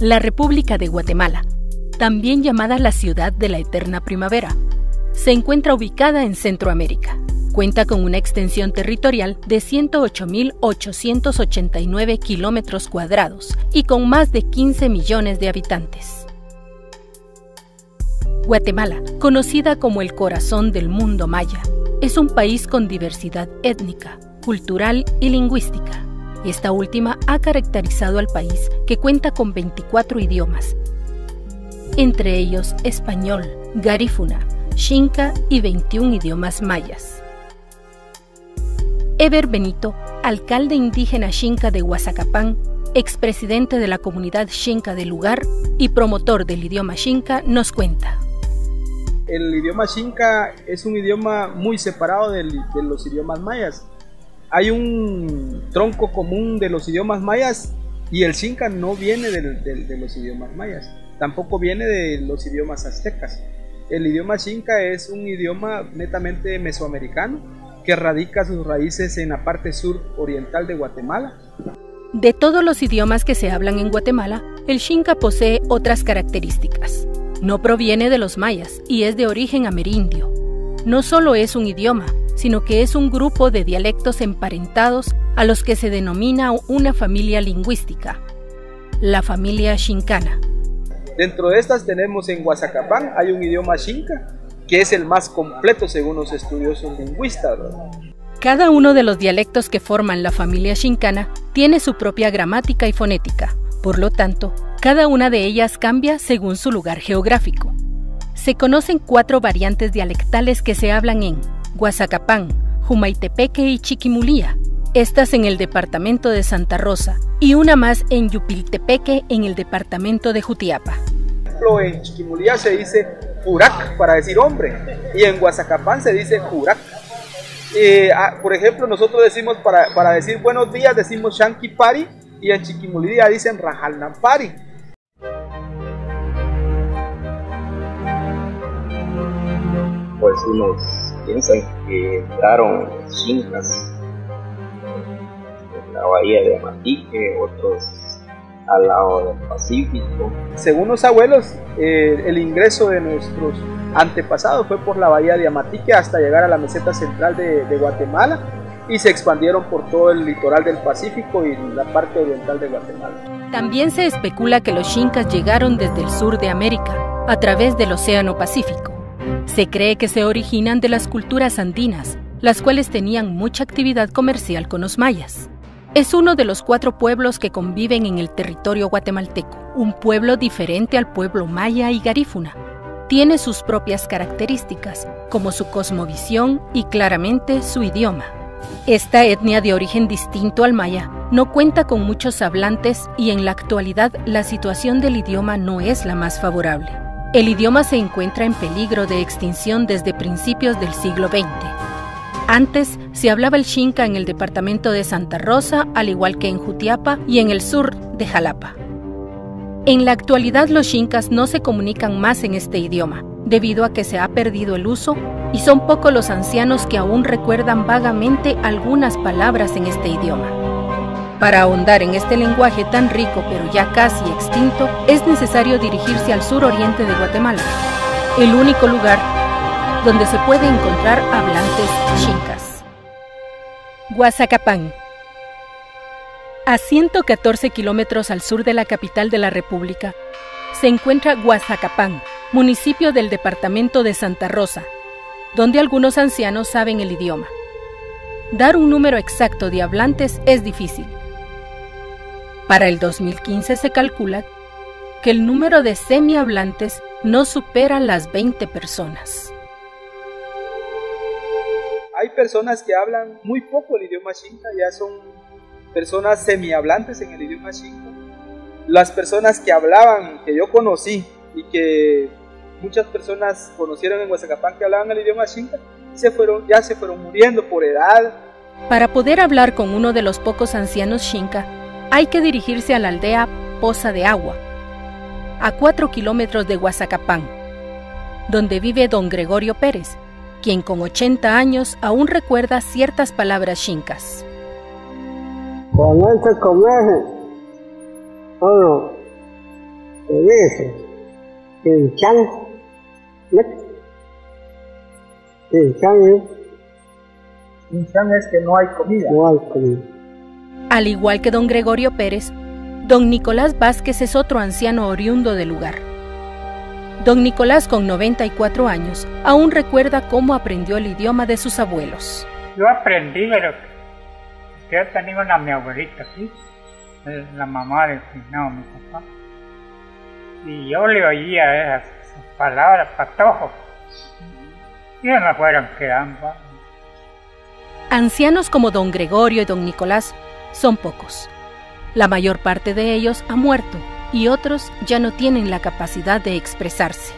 La República de Guatemala, también llamada la ciudad de la eterna primavera, se encuentra ubicada en Centroamérica. Cuenta con una extensión territorial de 108.889 kilómetros cuadrados y con más de 15 millones de habitantes. Guatemala, conocida como el corazón del mundo maya, es un país con diversidad étnica, cultural y lingüística. Esta última ha caracterizado al país, que cuenta con 24 idiomas, entre ellos español, garífuna, xinca y 21 idiomas mayas. Eber Benito, alcalde indígena xinca de Huazacapán, expresidente de la comunidad xinca del lugar y promotor del idioma xinca, nos cuenta. El idioma xinca es un idioma muy separado de los idiomas mayas hay un tronco común de los idiomas mayas y el xinca no viene de, los idiomas mayas, tampoco viene de los idiomas aztecas. El idioma xinca es un idioma netamente mesoamericano que radica sus raíces en la parte sur oriental de Guatemala. De todos los idiomas que se hablan en Guatemala, el xinca posee otras características. No proviene de los mayas y es de origen amerindio. No solo es un idioma, sino que es un grupo de dialectos emparentados a los que se denomina una familia lingüística, la familia xincana. Dentro de estas tenemos en Huazacapán, hay un idioma xinca, que es el más completo según los estudiosos lingüistas. Cada uno de los dialectos que forman la familia xincana tiene su propia gramática y fonética. Por lo tanto, cada una de ellas cambia según su lugar geográfico. Se conocen cuatro variantes dialectales que se hablan en Guazacapán, Jumaitepeque y Chiquimulía, estas en el departamento de Santa Rosa, y una más en Yupiltepeque en el departamento de Jutiapa. En Chiquimulía se dice Jurac para decir hombre, y en Guazacapán se dice Jurac. Ah, por ejemplo, nosotros decimos para, para decir buenos días, decimos Shanki Pari, y en Chiquimulía dicen Rajalnampari. Pues unos piensan que entraron chincas en la bahía de Amatique, otros al lado del Pacífico. Según los abuelos, eh, el ingreso de nuestros antepasados fue por la bahía de Amatique hasta llegar a la meseta central de, de Guatemala y se expandieron por todo el litoral del Pacífico y la parte oriental de Guatemala. También se especula que los chincas llegaron desde el sur de América, a través del Océano Pacífico. Se cree que se originan de las culturas andinas, las cuales tenían mucha actividad comercial con los mayas. Es uno de los cuatro pueblos que conviven en el territorio guatemalteco, un pueblo diferente al pueblo maya y garífuna. Tiene sus propias características, como su cosmovisión y claramente su idioma. Esta etnia de origen distinto al maya no cuenta con muchos hablantes y en la actualidad la situación del idioma no es la más favorable. El idioma se encuentra en peligro de extinción desde principios del siglo XX. Antes se hablaba el xinca en el departamento de Santa Rosa, al igual que en Jutiapa y en el sur de Jalapa. En la actualidad los xincas no se comunican más en este idioma, debido a que se ha perdido el uso y son pocos los ancianos que aún recuerdan vagamente algunas palabras en este idioma. Para ahondar en este lenguaje tan rico pero ya casi extinto, es necesario dirigirse al sur oriente de Guatemala, el único lugar donde se puede encontrar hablantes chincas. Guazacapán. A 114 kilómetros al sur de la capital de la República, se encuentra Guazacapán, municipio del departamento de Santa Rosa, donde algunos ancianos saben el idioma. Dar un número exacto de hablantes es difícil, para el 2015 se calcula que el número de semihablantes no supera las 20 personas. Hay personas que hablan muy poco el idioma xinca, ya son personas semihablantes en el idioma xinca. Las personas que hablaban, que yo conocí y que muchas personas conocieron en Huazacapán que hablaban el idioma xinca, se fueron, ya se fueron muriendo por edad. Para poder hablar con uno de los pocos ancianos xinca, hay que dirigirse a la aldea Poza de Agua, a cuatro kilómetros de Huazacapán, donde vive don Gregorio Pérez, quien con 80 años aún recuerda ciertas palabras chincas. Con este coneje, bueno, eso, el chan, el chan es, un chan es que no hay comida. No hay comida. Al igual que don Gregorio Pérez, don Nicolás Vázquez es otro anciano oriundo del lugar. Don Nicolás, con 94 años, aún recuerda cómo aprendió el idioma de sus abuelos. Yo aprendí, pero yo tenía una mi abuelita aquí, la mamá de no, mi papá. Y yo le oía esas palabras, patojo. Y me fueron quedando. Ancianos como don Gregorio y don Nicolás son pocos. La mayor parte de ellos ha muerto y otros ya no tienen la capacidad de expresarse.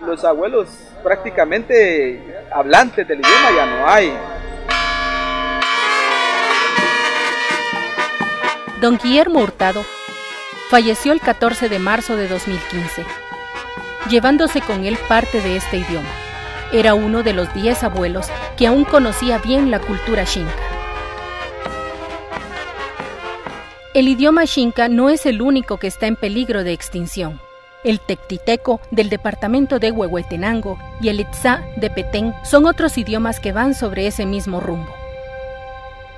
Los abuelos prácticamente hablantes del idioma ya no hay. Don Guillermo Hurtado falleció el 14 de marzo de 2015, llevándose con él parte de este idioma. Era uno de los 10 abuelos que aún conocía bien la cultura xinca. El idioma xinca no es el único que está en peligro de extinción. El tectiteco del departamento de Huehuetenango y el itzá de Petén son otros idiomas que van sobre ese mismo rumbo.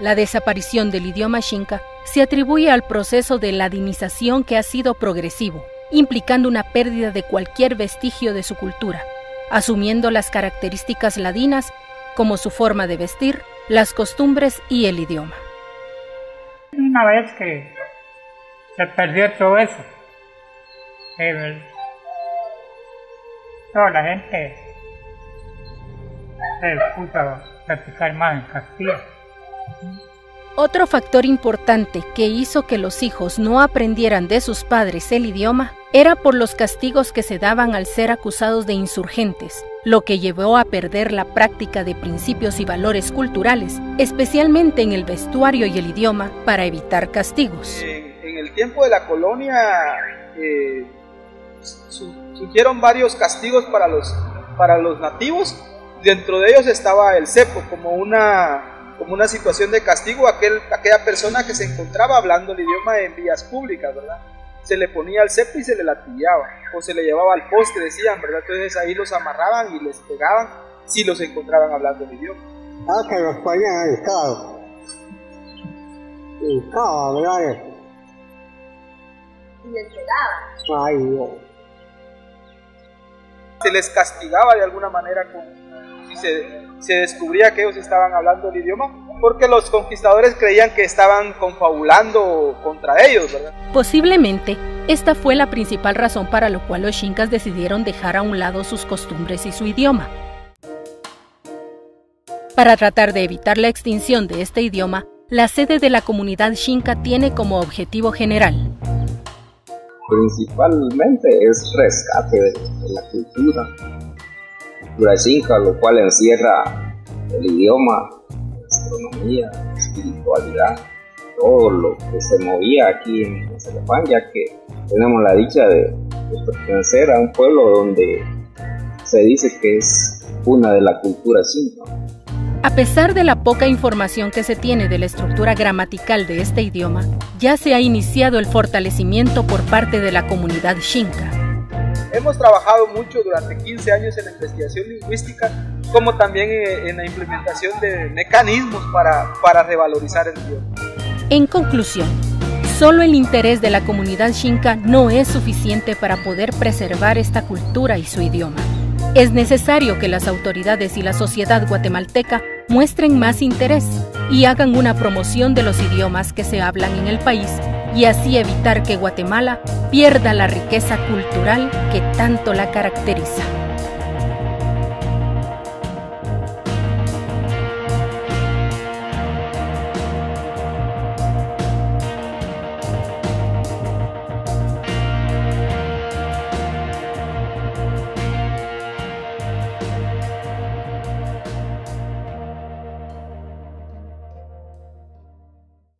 La desaparición del idioma xinca se atribuye al proceso de ladinización que ha sido progresivo, implicando una pérdida de cualquier vestigio de su cultura, asumiendo las características ladinas como su forma de vestir, las costumbres y el idioma. Una vez que se perdió todo eso, toda la gente se puso a practicar más en Castilla. Otro factor importante que hizo que los hijos no aprendieran de sus padres el idioma era por los castigos que se daban al ser acusados de insurgentes, lo que llevó a perder la práctica de principios y valores culturales, especialmente en el vestuario y el idioma, para evitar castigos. En, el tiempo de la colonia eh, surgieron varios castigos para los, para los nativos, dentro de ellos estaba el cepo como una como una situación de castigo a aquel, aquella persona que se encontraba hablando el idioma en vías públicas, ¿verdad? Se le ponía el cepo y se le latillaba, o se le llevaba al poste, decían, ¿verdad? Entonces ahí los amarraban y les pegaban si los encontraban hablando el idioma. Ah, que los ponían estado. Estado, ¿verdad? Y les pegaban. Ay, Dios. Se les castigaba de alguna manera con, si se se descubría que ellos estaban hablando el idioma porque los conquistadores creían que estaban confabulando contra ellos, ¿verdad? Posiblemente, esta fue la principal razón para la cual los xincas decidieron dejar a un lado sus costumbres y su idioma. Para tratar de evitar la extinción de este idioma, la sede de la comunidad xinca tiene como objetivo general principalmente es rescate de, la cultura, cultura lo cual encierra el idioma, la astronomía, la espiritualidad, todo lo que se movía aquí en Celefán, ya que tenemos la dicha de, pertenecer a un pueblo donde se dice que es una de la cultura cinca. A pesar de la poca información que se tiene de la estructura gramatical de este idioma, ya se ha iniciado el fortalecimiento por parte de la comunidad xinca Hemos trabajado mucho durante 15 años en la investigación lingüística, como también en la implementación de mecanismos para, para revalorizar el idioma. En conclusión, solo el interés de la comunidad xinca no es suficiente para poder preservar esta cultura y su idioma. Es necesario que las autoridades y la sociedad guatemalteca muestren más interés y hagan una promoción de los idiomas que se hablan en el país y así evitar que Guatemala pierda la riqueza cultural que tanto la caracteriza.